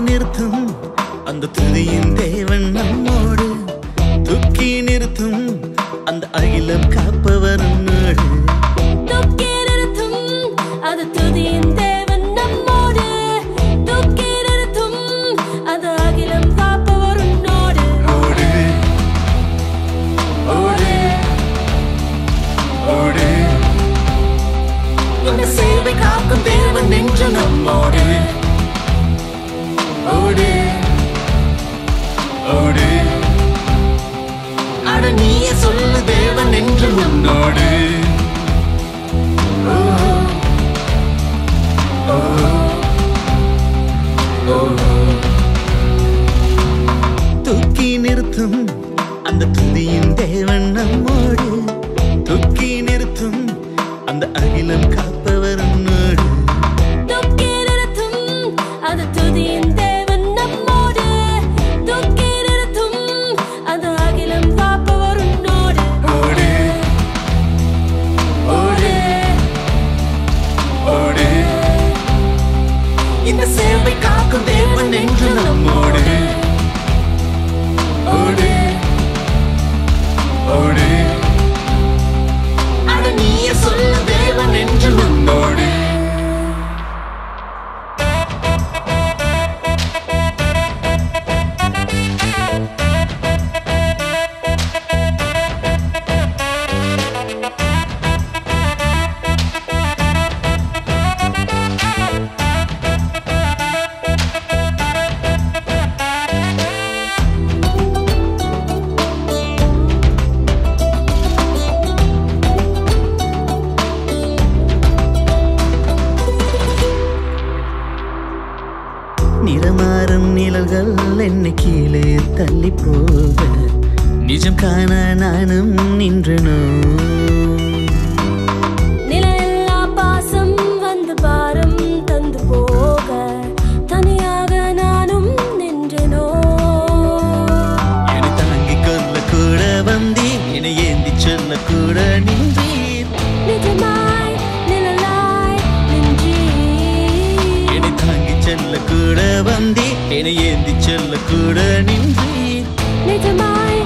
நிறுத்தும் அந்த துதியின் தேவன் நம்மோடு. துக்கி நிறுத்தும் அந்த அகிலம் காப்ப நிறுத்தும். அந்த துதியின் தேவன் நம்மோடு. துக்கி நிறுத்தும். அந்த அகிலம் காப்பவர் துதியின் தேவன் அகிலம் காப்பவர் இந்த சேவை காக்கும் தேவன் என்று நம்மோடு. காதல் என்னை கீழே தள்ளி போக. நிஜம் காண நானும் நின்றனோ? வந்தே என்னை ஏந்தி செல்ல கூட நின்றே நிஜமாய்